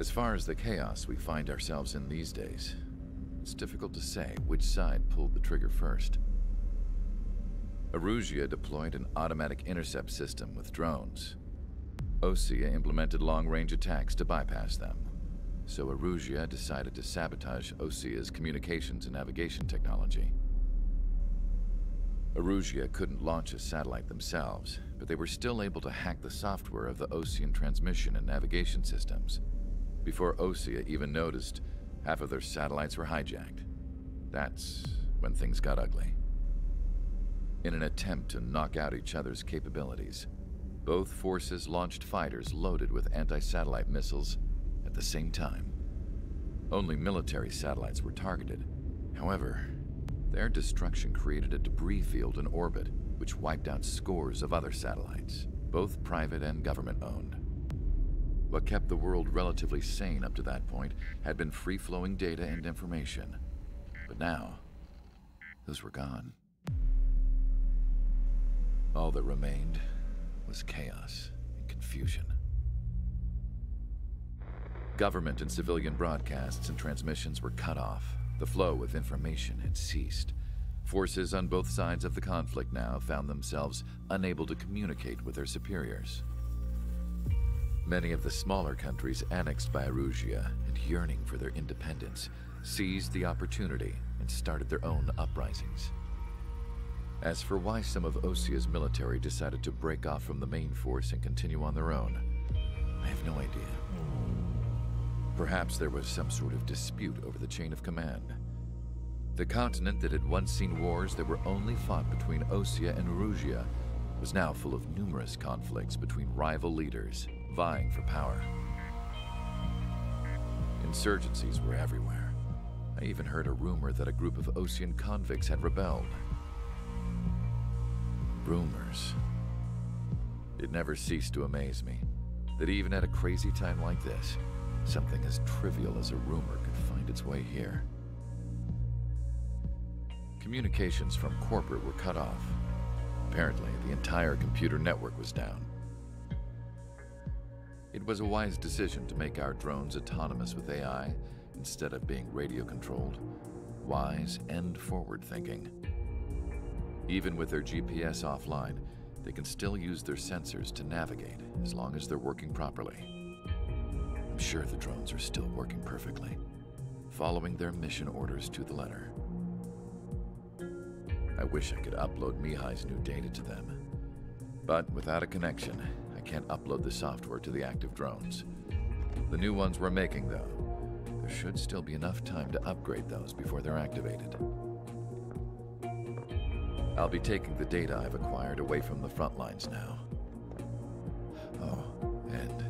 As far as the chaos we find ourselves in these days, it's difficult to say which side pulled the trigger first. Erusia deployed an automatic intercept system with drones. Osea implemented long-range attacks to bypass them. So Erusia decided to sabotage Osea's communications and navigation technology. Erusia couldn't launch a satellite themselves, but they were still able to hack the software of the Osean transmission and navigation systems. Before Osea even noticed, half of their satellites were hijacked. That's when things got ugly. In an attempt to knock out each other's capabilities, both forces launched fighters loaded with anti-satellite missiles at the same time. Only military satellites were targeted. However, their destruction created a debris field in orbit, which wiped out scores of other satellites, both private and government-owned. What kept the world relatively sane up to that point had been free-flowing data and information. But now, those were gone. All that remained was chaos and confusion. Government and civilian broadcasts and transmissions were cut off. The flow of information had ceased. Forces on both sides of the conflict now found themselves unable to communicate with their superiors. Many of the smaller countries annexed by Erusia and yearning for their independence seized the opportunity and started their own uprisings. As for why some of Osea's military decided to break off from the main force and continue on their own, I have no idea. Perhaps there was some sort of dispute over the chain of command. The continent that had once seen wars that were only fought between Osea and Erusia was now full of numerous conflicts between rival leaders vying for power. Insurgencies were everywhere. I even heard a rumor that a group of Osean convicts had rebelled. Rumors. It never ceased to amaze me that even at a crazy time like this, something as trivial as a rumor could find its way here. Communications from corporate were cut off. Apparently, the entire computer network was down. It was a wise decision to make our drones autonomous with AI instead of being radio controlled. Wise and forward thinking. Even with their GPS offline, they can still use their sensors to navigate as long as they're working properly. I'm sure the drones are still working perfectly, following their mission orders to the letter. I wish I could upload Mihai's new data to them. But without a connection, I can't upload the software to the active drones. The new ones we're making, though, there should still be enough time to upgrade those before they're activated. I'll be taking the data I've acquired away from the front lines now. Oh, and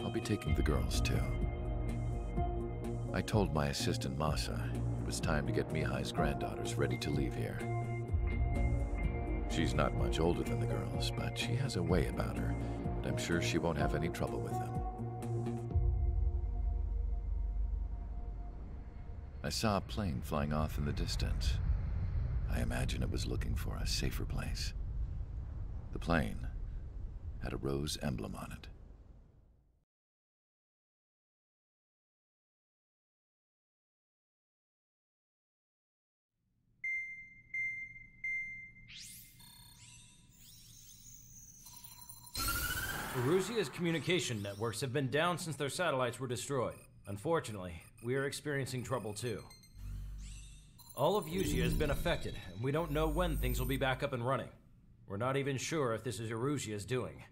I'll be taking the girls too. I told my assistant Masa it was time to get Mihai's granddaughters ready to leave here. She's not much older than the girls, but she has a way about her, and I'm sure she won't have any trouble with them. I saw a plane flying off in the distance. I imagine it was looking for a safer place. The plane had a rose emblem on it. Erusia's communication networks have been down since their satellites were destroyed. Unfortunately, we are experiencing trouble too. All of Osea has been affected, and we don't know when things will be back up and running. We're not even sure if this is Erusia's doing.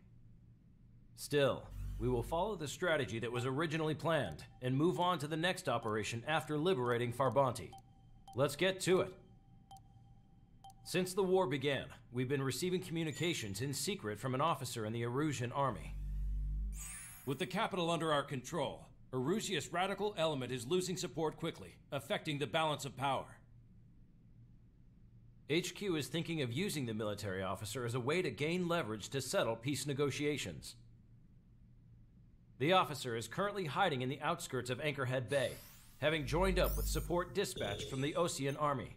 Still, we will follow the strategy that was originally planned and move on to the next operation after liberating Farbanti. Let's get to it. Since the war began, we've been receiving communications in secret from an officer in the Erusian army. With the capital under our control, Erusia's radical element is losing support quickly, affecting the balance of power. HQ is thinking of using the military officer as a way to gain leverage to settle peace negotiations. The officer is currently hiding in the outskirts of Anchorhead Bay, having joined up with support dispatched from the Osean Army.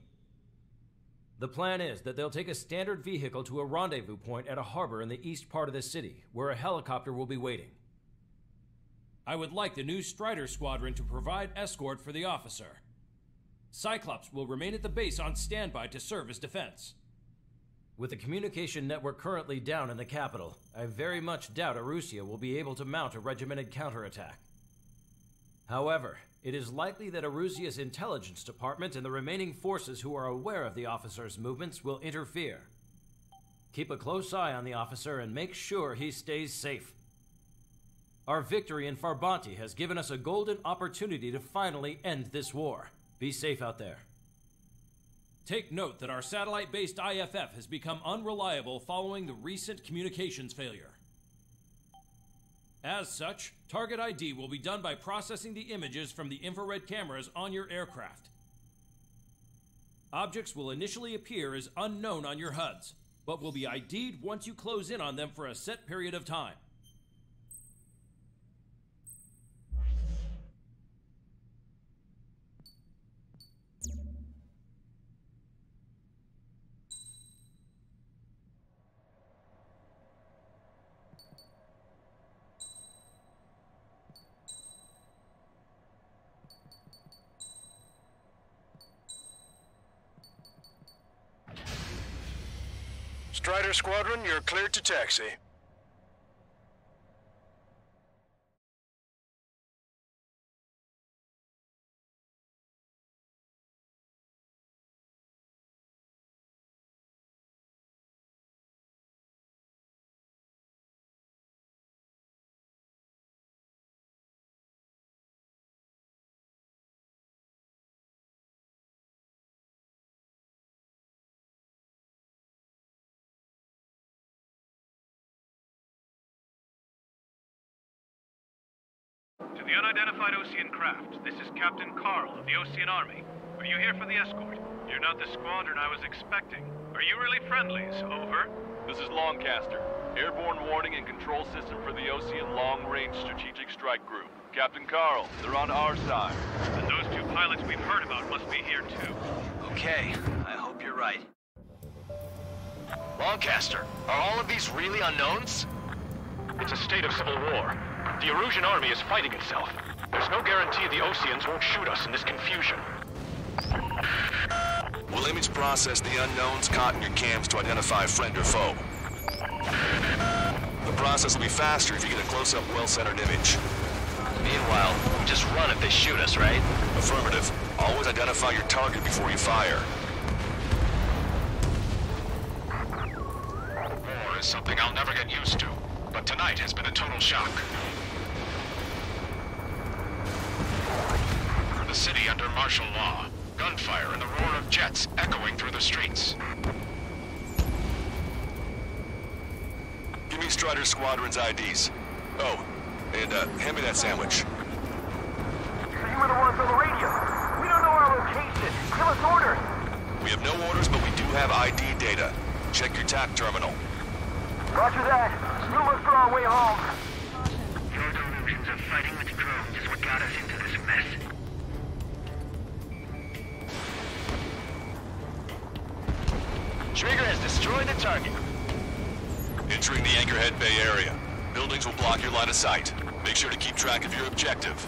The plan is that they'll take a standard vehicle to a rendezvous point at a harbor in the east part of the city, where a helicopter will be waiting. I would like the new Strider Squadron to provide escort for the officer. Cyclops will remain at the base on standby to serve as defense. With the communication network currently down in the capital, I very much doubt Erusia will be able to mount a regimented counterattack. However, it is likely that Erusia's intelligence department and the remaining forces who are aware of the officer's movements will interfere. Keep a close eye on the officer and make sure he stays safe. Our victory in Farbanti has given us a golden opportunity to finally end this war. Be safe out there. Take note that our satellite based IFF has become unreliable following the recent communications failure. As such, target ID will be done by processing the images from the infrared cameras on your aircraft. Objects will initially appear as unknown on your HUDs, but will be ID'd once you close in on them for a set period of time. Squadron, you're cleared to taxi. To the unidentified Osean craft, this is Captain Carl of the Osean Army. Are you here for the escort? You're not the squadron I was expecting. Are you really friendlies? Over. This is Longcaster. Airborne warning and control system for the Osean Long Range Strategic Strike Group. Captain Carl, they're on our side. And those two pilots we've heard about must be here too. Okay, I hope you're right. Longcaster, are all of these really unknowns? It's a state of civil war. The Erusian army is fighting itself. There's no guarantee the Oseans won't shoot us in this confusion. We'll image process the unknowns caught in your cams to identify friend or foe. The process will be faster if you get a close-up, well-centered image. Meanwhile, we just run if they shoot us, right? Affirmative. Always identify your target before you fire. War is something I'll never get used to, but tonight has been a total shock. The city under martial law. Gunfire and the roar of jets echoing through the streets. Give me Strider Squadron's IDs. Oh, and uh, hand me that sandwich. So you were the ones on the radio. We don't know our location. Give us orders. We have no orders, but we do have ID data. Check your TAC terminal. Roger that. We'll look for our way home. Your delusions of fighting with drones is what got us into this mess. Trigger has destroyed the target. Entering the Anchorhead Bay area. Buildings will block your line of sight. Make sure to keep track of your objective.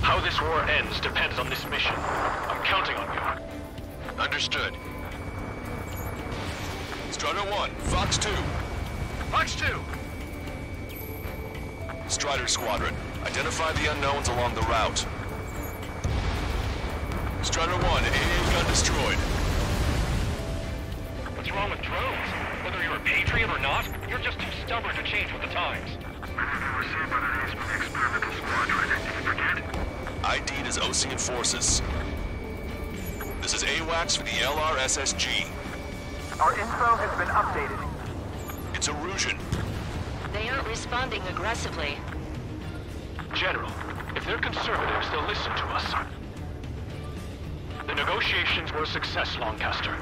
How this war ends depends on this mission. I'm counting on you. Understood. Strider 1, Fox 2. Fox 2! Strider Squadron, identify the unknowns along the route. Strider 1, AA gun destroyed. What's wrong with drones? Whether you're a patriot or not, you're just too stubborn to change with the times. We were saved by the Eastman Experimental Squadron. Did you forget? ID'd as Osean forces. This is AWACS for the LRSSG. Our info has been updated. It's Erusian. They aren't responding aggressively. General, if they're conservatives, they'll listen to us. The negotiations were a success, Longcaster.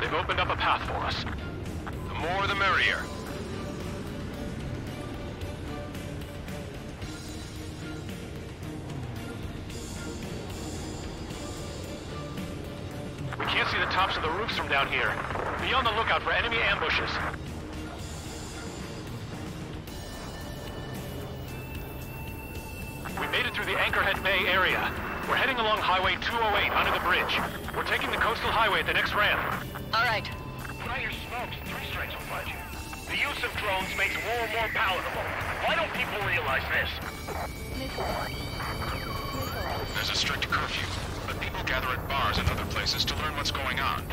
They've opened up a path for us. The more the merrier. We can't see the tops of the roofs from down here. Be on the lookout for enemy ambushes. We made it through the Anchorhead Bay area. We're heading along Highway 208 under the bridge. We're taking the coastal highway at the next ramp. All right. Put out your smokes. Three strikes will find you. The use of drones makes war more palatable. Why don't people realize this? There's a strict curfew, but people gather at bars and other places to learn what's going on.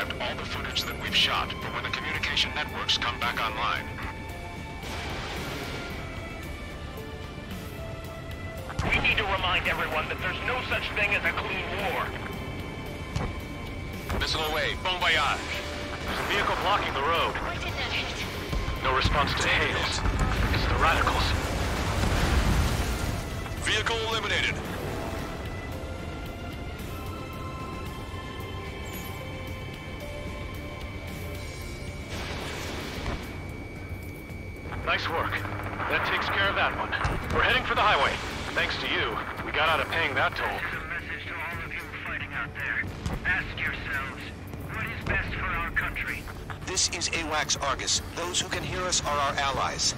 Archived all the footage that we've shot for when the communication networks come back online. We need to remind everyone that there's no such thing as a clean war. Missile away. Bon voyage. There's a vehicle blocking the road. No response to hails. It's the radicals. Vehicle eliminated. Nice work. That takes care of that one. We're heading for the highway. Thanks to you, we got out of paying that toll. This is a message to all of you fighting out there. Ask yourselves, what is best for our country? This is AWACS Argus. Those who can hear us are our allies.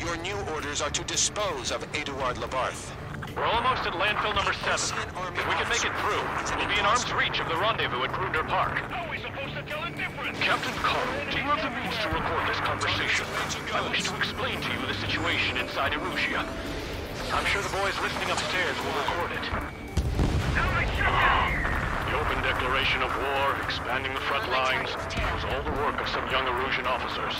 Your new orders are to dispose of Eduard Labarthe. We're almost at landfill number seven. If we can make it through, we'll be in arm's reach of the rendezvous at Grunder Park. Captain Carl, do you have the means to record this conversation? I wish to explain to you the situation inside Erusia. I'm sure the boys listening upstairs will record it. The open declaration of war, expanding the front lines, was all the work of some young Erusian officers.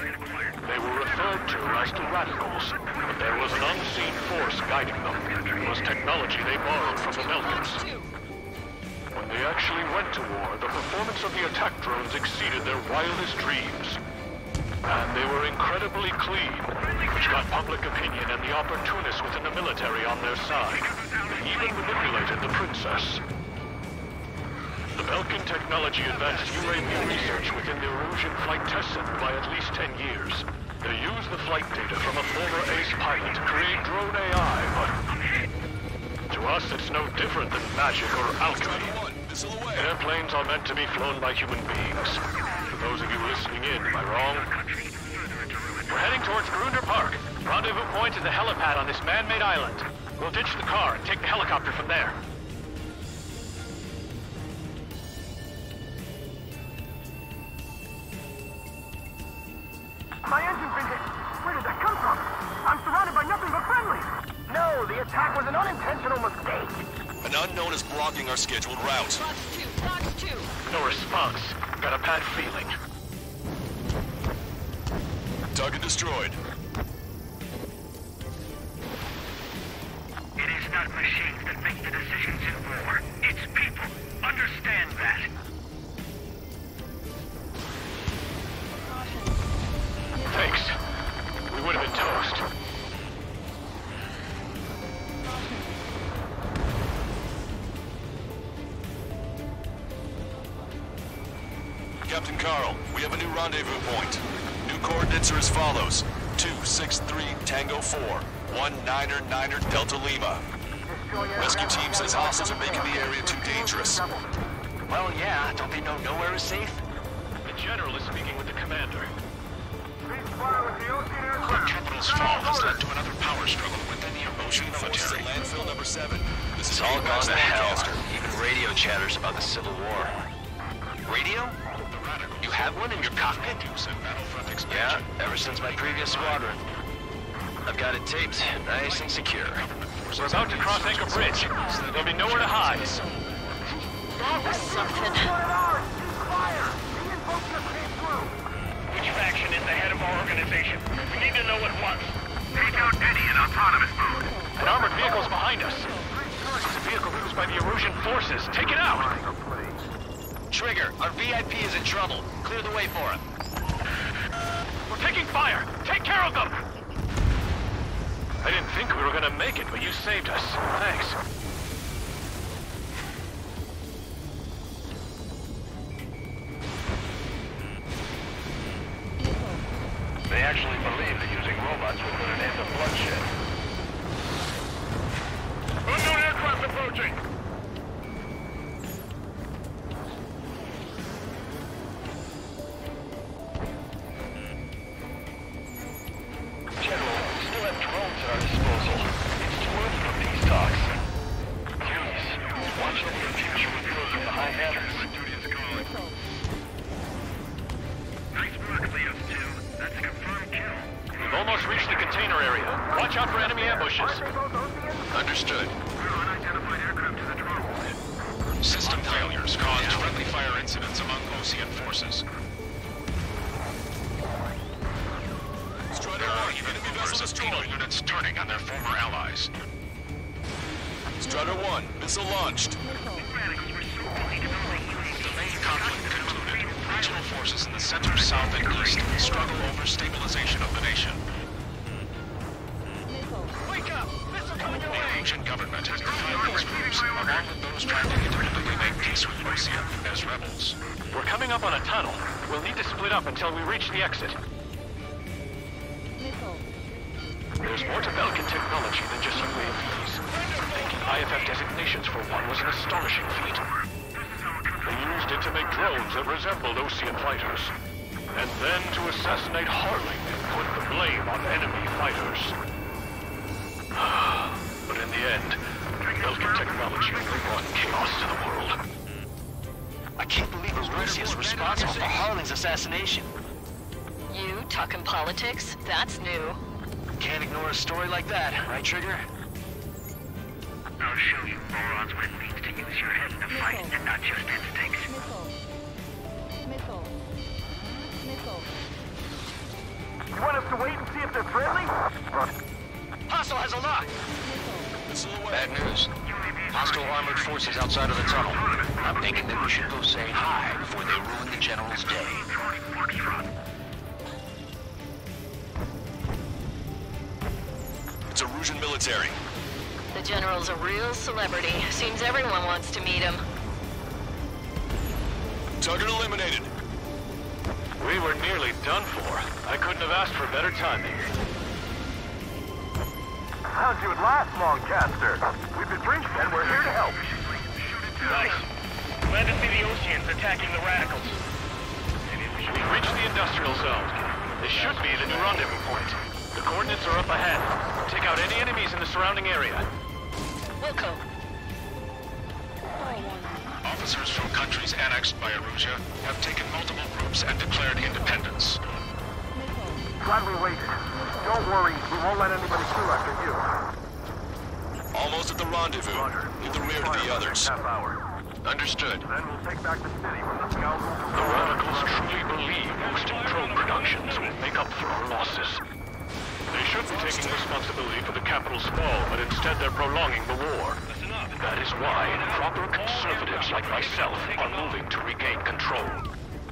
They were referred to as the Radicals, but there was an unseen force guiding them. It was technology they borrowed from the Belkans. They actually went to war, the performance of the attack drones exceeded their wildest dreams. And they were incredibly clean, which got public opinion and the opportunists within the military on their side. They even manipulated the princess. The Belkan technology advanced UAV research within the Erusian Flight Test Center by at least 10 years. They used the flight data from a former ace pilot to create drone AI, but... To us, it's no different than magic or alchemy. Airplanes are meant to be flown by human beings. For those of you listening in, am I wrong? We're heading towards Grunder Park. Rendezvous point is the helipad on this man-made island. We'll ditch the car and take the helicopter from there. Our scheduled route. No response. Got a bad feeling. Target destroyed. It is not machines that make the decisions in war. It's people. Understand that. Rendezvous point. New coordinates are as follows. 263 Tango 4, 1 Niner Niner Delta Lima. Rescue team says hostiles are making the area too dangerous. Well, yeah. Don't they know nowhere is safe? The General is speaking with the commander. The capital's fall has led to another power struggle within the Osean Forces at military. landfill number 7. This is all gone to hell. Even radio chatters about the Civil War. Radio? You have one in your cockpit? Yeah, ever since my previous squadron. I've got it taped, nice and secure. We're about to cross Anchor Bridge. There'll be nowhere to hide. That was something. Which faction is the head of our organization? We need to know at once. Take out Eddie in autonomous mode. An armored vehicle's behind us. It's a vehicle used by the Erusian forces. Take it out! Trigger, our VIP is in trouble. Clear the way for him. We're taking fire! Take care of them! I didn't think we were gonna make it, but you saved us. Thanks. They Strider 1, missile launched. The main conflict concluded. Regional forces in the center, south, and east struggle over stabilization of the nation. Wake up! Missile coming your The way! Asian government has defined these groups, along with those trying to independently make peace with Osean, as rebels. We're coming up on a tunnel. We'll need to split up until we reach the exit. There's more to Belkan technology than just a Thinking IFF designations for one was an astonishing feat. They used it to make drones that resembled Osean fighters. And then to assassinate Harling and put the blame on enemy fighters. but in the end, Belkan technology only brought chaos to the world. I can't believe Erusia is responsible for Harling's assassination. You talking politics? That's new. Can't ignore a story like that, right, Trigger? I'll show you morons what it means to use your head in a fight and not just instincts. Missile. Missile. Missile. You want us to wait and see if they're friendly? Hostile has a lock! Bad news. Hostile armored forces outside of the tunnel. I'm thinking that we should go say hi before they ruin the General's day. It's Erusian military. The General's a real celebrity. Seems everyone wants to meet him. Target eliminated. We were nearly done for. I couldn't have asked for better timing. How'd you at last, Longcaster? We've been breached and we're here to help. Nice. Glad to see the Oseans attacking the radicals. We've reached the industrial zone. This should be the new rendezvous point. The coordinates are up ahead. Take out any enemies in the surrounding area. Wilco. Officers from countries annexed by Erusia have taken multiple groups and declared independence. Glad we waited. Don't worry, we won't let anybody through after you. Almost at the rendezvous. In the rear of the others. Half hour. Understood. Then we'll take back the city from the scoundrels. The radicals truly believe boosting drone productions will make up for our losses. Should be taking responsibility for the capital's fall, but instead they're prolonging the war. That is why proper conservatives like myself are moving to regain control.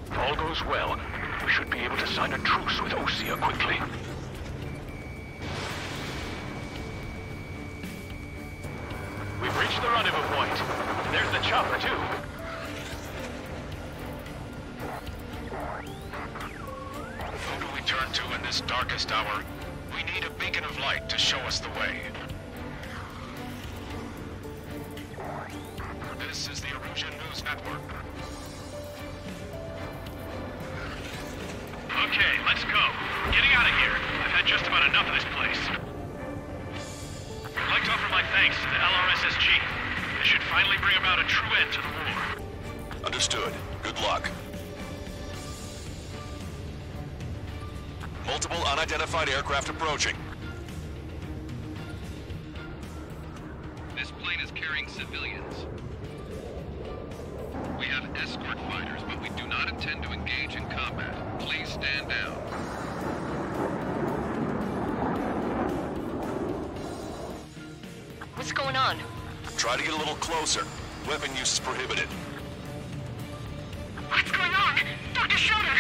If all goes well, we should be able to sign a truce with Osea quickly. We've reached the rendezvous point. There's the chopper, too. Who do we turn to in this darkest hour? Beacon of light to show us the way. This is the Erusian News Network. Okay, let's go. Getting out of here. I've had just about enough of this place. I'd like to offer my thanks to the LRSSG. This should finally bring about a true end to the war. Understood. Good luck. Multiple unidentified aircraft approaching. carrying civilians. We have escort fighters, but we do not intend to engage in combat. Please stand down. What's going on? Try to get a little closer. Weapon use is prohibited. What's going on? Dr. Schroeder!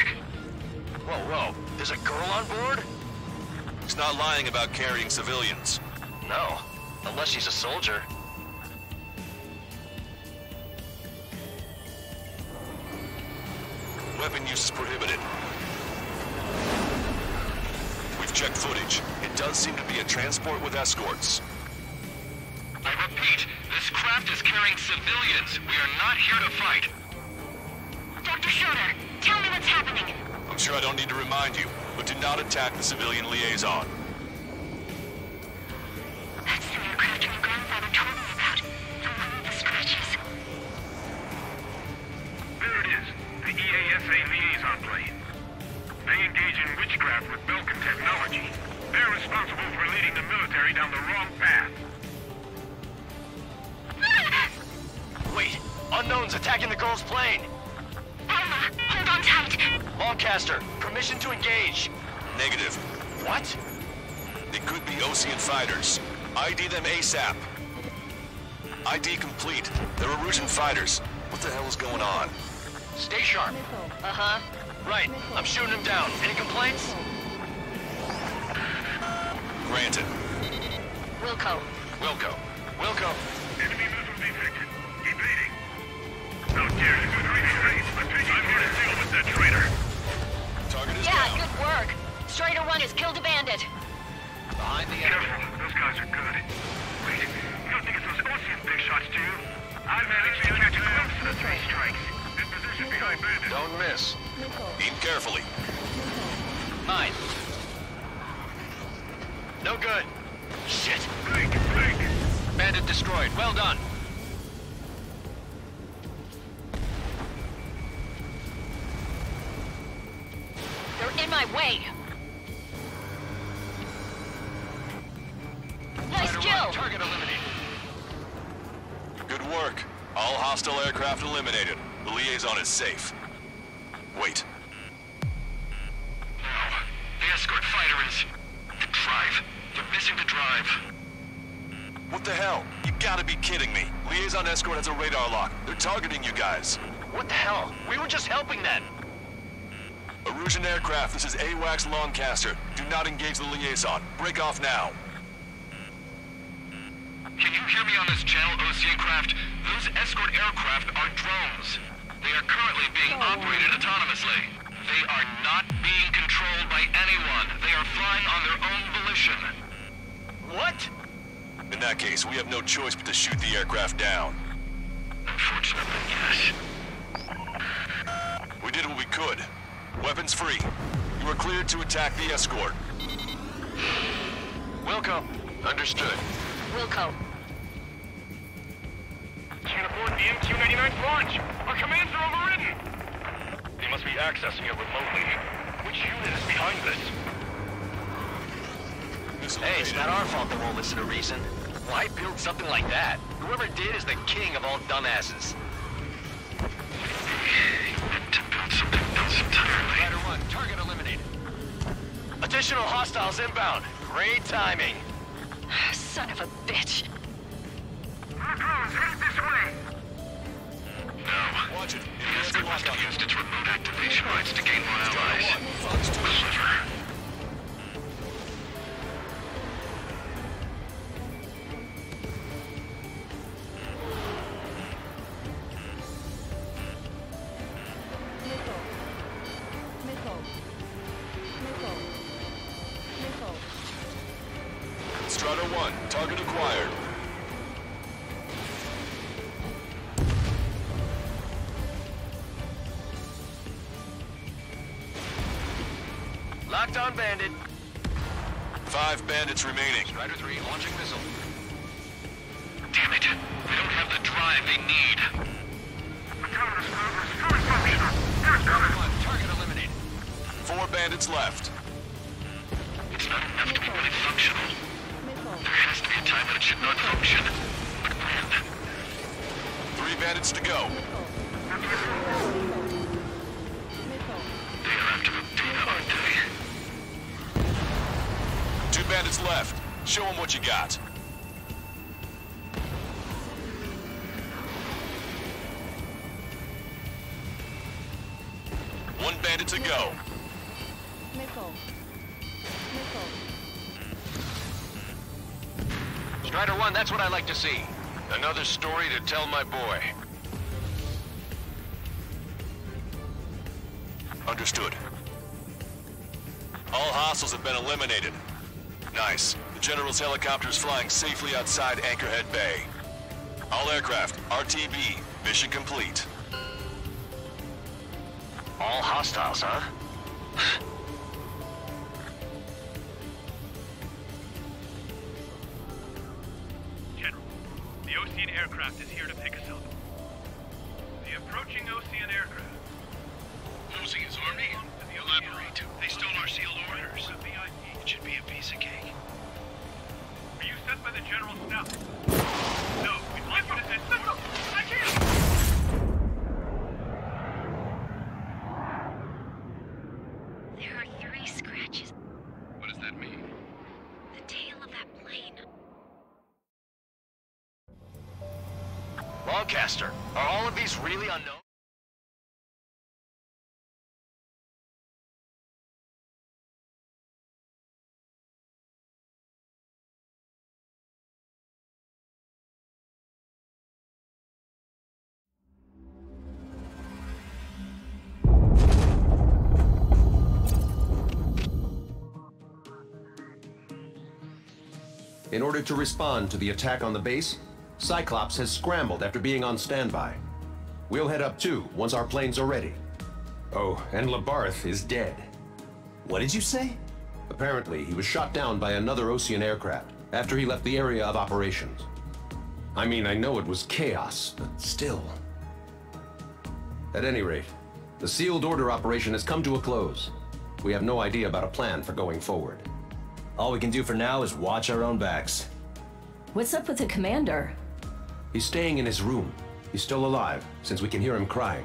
Whoa, whoa. There's a girl on board? She's not lying about carrying civilians. No. Unless she's a soldier. Weapon use is prohibited. We've checked footage. It does seem to be a transport with escorts. I repeat, this craft is carrying civilians. We are not here to fight. Dr. Schroeder, tell me what's happening. I'm sure I don't need to remind you, but do not attack the civilian liaison. In witchcraft with Belkan technology. They're responsible for leading the military down the wrong path. Wait, unknowns attacking the girl's plane. Alma, hold on tight. Longcaster, permission to engage. Negative. What? They could be Osean fighters. ID them ASAP. ID complete. They're Erusian fighters. What the hell is going on? Stay sharp. Uh-huh. Right, I'm shooting them down. Any complaints? Granted. Wilco. Wilco. Wilco. Work. All hostile aircraft eliminated. The liaison is safe. Wait. No. The escort fighter is... The drive. They're missing the drive. What the hell? You gotta be kidding me. Liaison escort has a radar lock. They're targeting you guys. What the hell? We were just helping them. Erusian aircraft, this is AWACS Longcaster. Do not engage the liaison. Break off now. Can you hear me on this channel, Osean Craft? Those escort aircraft are drones. They are currently being oh. operated autonomously. They are not being controlled by anyone. They are flying on their own volition. What? In that case, we have no choice but to shoot the aircraft down. Unfortunately, yes. We did what we could. Weapons free. You are cleared to attack the escort. Wilco. Understood. Wilco. Can't afford the MQ-99's launch. Our commands are overridden. They must be accessing it remotely. Which unit is behind this? Hey, it's not our fault they won't listen to reason. Why build something like that? Whoever did is the king of all dumbasses. To build something else entirely. Rider 1, target eliminated. Additional hostiles inbound. Great timing. Son of a bitch. Our drones headed this way. No. Watch it. The escort must have used its remote activation rights to gain more allies. Clever. Strider 1, target acquired. Locked on bandit. Five bandits remaining. Strider 3 launching missile. Damn it. They don't have the drive they need. Autonomous move is fully functional. Here's cover. One, target eliminated. Four bandits left. It's not enough to be really functional. There has to be a time when it should not function. But when? Three bandits to go. minutes left. Show them what you got. One bandit to go. Strider 1, that's what I like to see. Another story to tell my boy. Understood. All hostiles have been eliminated. Nice. The General's helicopter is flying safely outside Anchorhead Bay. All aircraft, RTB, mission complete. All hostiles, huh? General, the Osean aircraft is here to pick us up. The approaching Osean aircraft. Losing his army? Elaborate. They stole our sealed orders. It should be a piece of cake. Are you sent by the General's staff? No, we'd like you to send... No, no, I can't! There are three scratches. What does that mean? The tail of that plane. Longcaster, are all of these really unknown? In order to respond to the attack on the base, Cyclops has scrambled after being on standby. We'll head up too, once our planes are ready. Oh, and Labarthe is dead. What did you say? Apparently, he was shot down by another Osean aircraft after he left the area of operations. I mean, I know it was chaos, but still. At any rate, the sealed order operation has come to a close. We have no idea about a plan for going forward. All we can do for now is watch our own backs. What's up with the commander? He's staying in his room. He's still alive, since we can hear him crying.